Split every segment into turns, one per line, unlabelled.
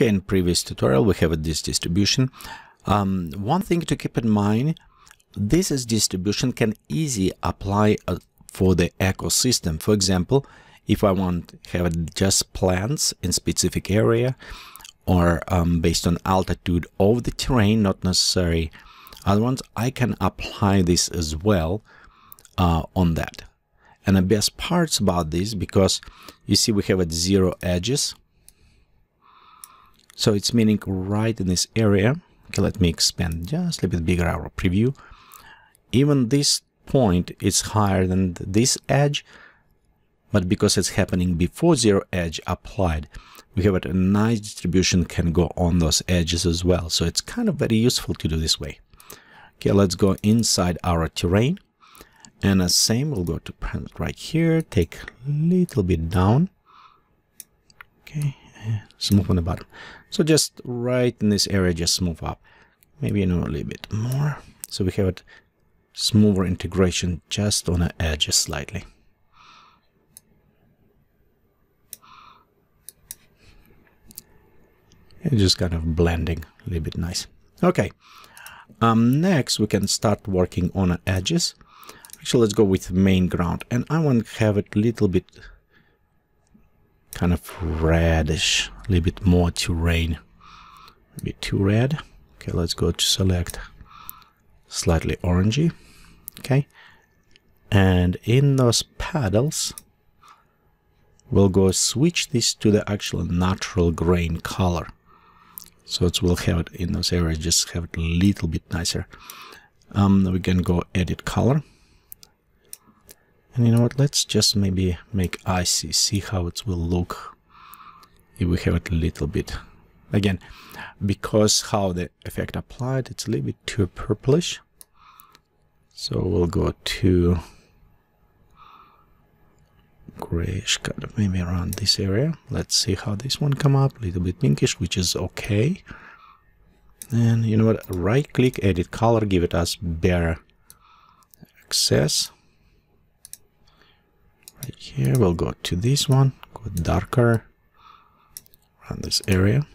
Okay, in previous tutorial we have this distribution. Um, one thing to keep in mind, this is distribution can easily apply uh, for the ecosystem. For example, if I want to have just plants in specific area or um, based on altitude of the terrain, not necessary other ones, I can apply this as well uh, on that. And the best parts about this, because you see we have at zero edges, so it's meaning right in this area. Okay, let me expand just a little bit bigger our preview. Even this point is higher than this edge, but because it's happening before zero edge applied, we have a nice distribution can go on those edges as well. So it's kind of very useful to do this way. Okay, let's go inside our terrain. And the same, we'll go to right here, take a little bit down. Okay, smooth on the bottom. So just right in this area, just smooth up. Maybe you know a little bit more. So we have a smoother integration just on the edges slightly. And just kind of blending a little bit nice. Okay. Um, next, we can start working on the edges. Actually, let's go with main ground. And I want to have it a little bit kind of reddish, a little bit more terrain. Maybe too red. Okay, let's go to select slightly orangey. Okay. And in those paddles, we'll go switch this to the actual natural grain color. So it will have it in those areas, just have it a little bit nicer. Um, we can go edit color. And you know what, let's just maybe make icy, see how it will look if we have it a little bit. Again, because how the effect applied, it's a little bit too purplish. So we'll go to grayish kind of maybe around this area. Let's see how this one come up, a little bit pinkish, which is okay. And you know what, right click, edit color, give it us better access right here we'll go to this one go darker around this area.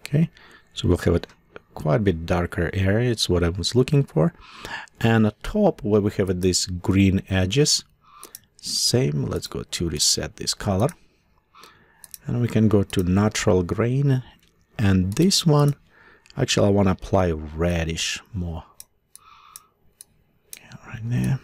Okay so we'll have it quite a bit darker area it's what I was looking for. And at top where we have these green edges same let's go to reset this color. And we can go to natural grain and this one actually I want to apply reddish more. Okay, right there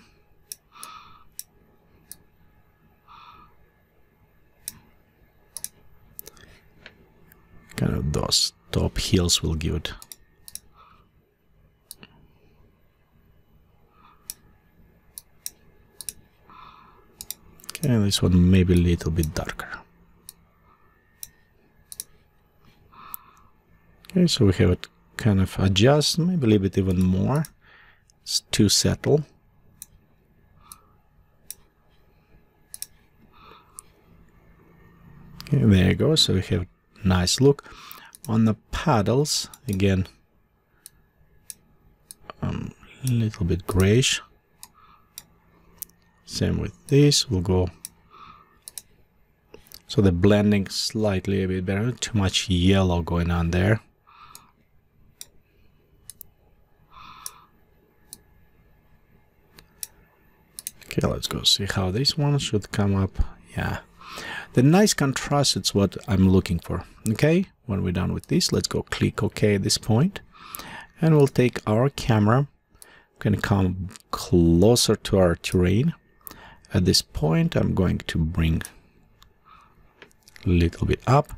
kind of those top hills will give it. Okay this one maybe a little bit darker. Okay so we have it kind of adjust maybe a little bit even more. It's too settle. Okay there you go. So we have nice look. On the paddles, again, a um, little bit grayish. Same with this, we'll go. So the blending slightly a bit better, too much yellow going on there. Okay, let's go see how this one should come up. Yeah, the nice contrast is what I'm looking for. Okay, when we're done with this, let's go click OK at this point. And we'll take our camera, going to come closer to our terrain. At this point, I'm going to bring a little bit up.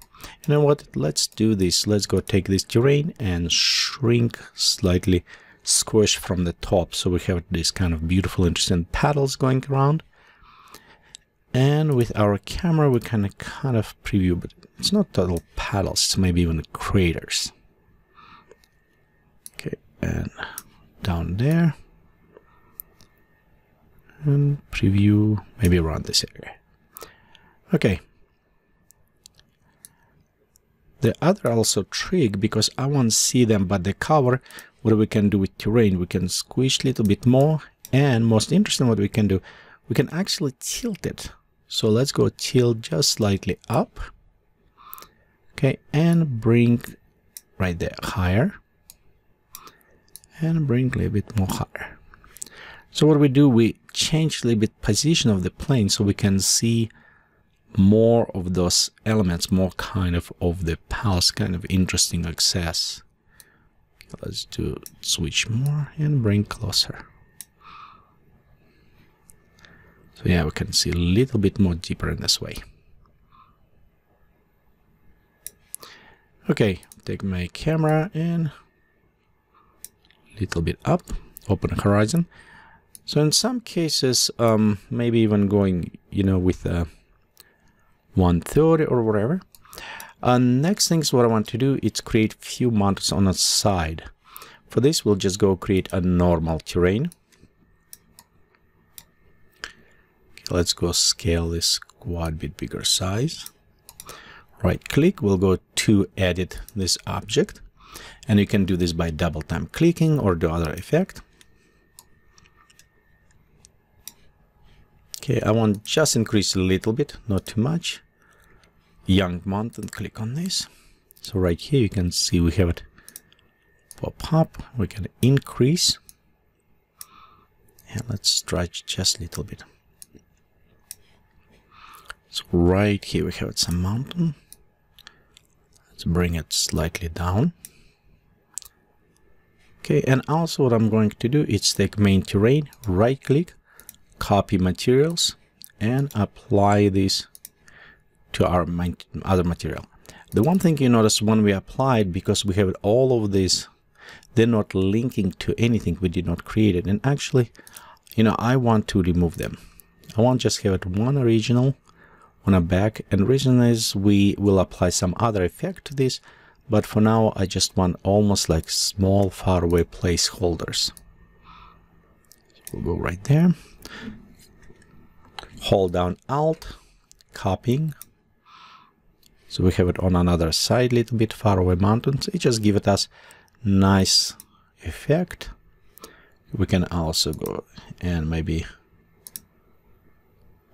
You know what? Let's do this. Let's go take this terrain and shrink slightly, squish from the top. So we have this kind of beautiful, interesting paddles going around. And with our camera, we can kind of preview, but it's not total paddles, it's maybe even craters. Okay, and down there. And preview maybe around this area. Okay. The other also trick, because I won't see them, but the cover, what we can do with terrain, we can squish a little bit more. And most interesting, what we can do, we can actually tilt it so let's go tilt just slightly up. Okay, and bring right there higher. And bring a little bit more higher. So what we do, we change a little bit position of the plane so we can see more of those elements, more kind of of the pulse, kind of interesting access. Let's do switch more and bring closer. So yeah, we can see a little bit more deeper in this way. Okay, take my camera and a little bit up, open horizon. So in some cases, um, maybe even going, you know, with a one third or whatever. Uh, next thing is what I want to do is create few mountains on a side. For this, we'll just go create a normal terrain. Okay, let's go scale this quad bit bigger size. Right click, we'll go to edit this object. And you can do this by double time clicking or the other effect. Okay, I want just increase a little bit, not too much. Young mountain and click on this. So right here you can see we have it pop up. We can increase. And let's stretch just a little bit. So right here we have some mountain. Let's bring it slightly down. Okay, and also what I'm going to do is take main terrain, right click, copy materials and apply this to our other material. The one thing you notice when we applied, because we have all of these, they're not linking to anything we did not create it. And actually, you know, I want to remove them. I want just have it one original on a back. And reason is we will apply some other effect to this. But for now, I just want almost like small faraway placeholders. We'll go right there hold down alt copying so we have it on another side little bit far away mountains it just give it us nice effect we can also go and maybe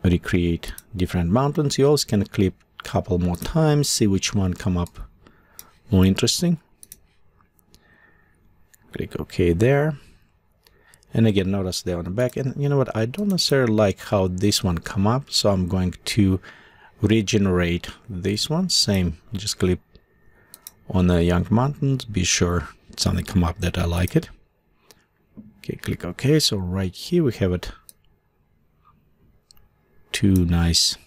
recreate different mountains. You also can clip a couple more times see which one come up more interesting. Click ok there. And again notice there on the back. And you know what? I don't necessarily like how this one come up so I'm going to regenerate this one. Same just clip on the young mountains. Be sure something come up that I like it. Okay click OK. So right here we have it two nice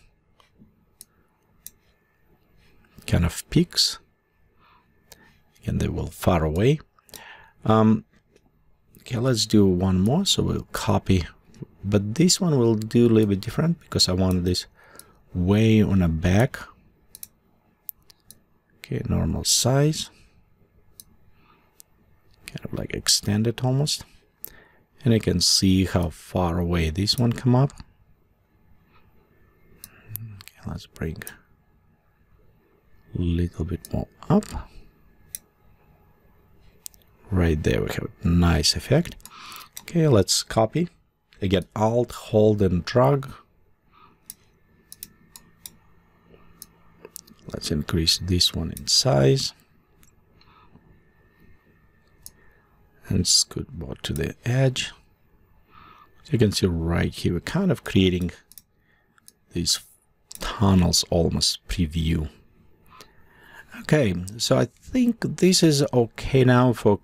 kind of peaks and they will far away um, Okay, let's do one more. So we'll copy, but this one will do a little bit different because I want this way on the back. Okay, normal size. Kind of like extended almost. And I can see how far away this one come up. Let's bring a little bit more up. Right there we have a nice effect. Okay let's copy. Again alt hold and drag. Let's increase this one in size. And scoot more to the edge. So you can see right here we're kind of creating these tunnels almost preview Okay, so I think this is okay now for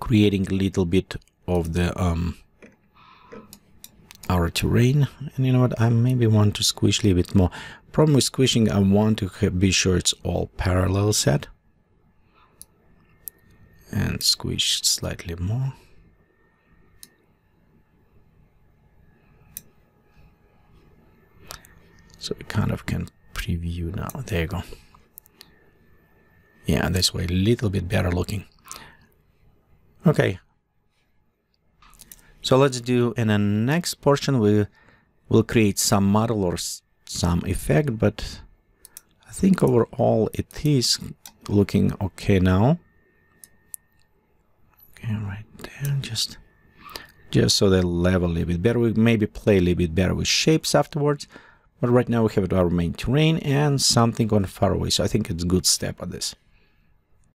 creating a little bit of the um, our terrain. And you know what, I maybe want to squish a little bit more. Problem with squishing, I want to be sure it's all parallel set. And squish slightly more. So we kind of can preview now. There you go. Yeah, this way a little bit better looking. Okay. So let's do in the next portion we will create some model or some effect, but I think overall it is looking okay now. Okay, right there, just just so they level a little bit better. We maybe play a little bit better with shapes afterwards, But right now we have our main terrain and something on far away. So I think it's good step at this.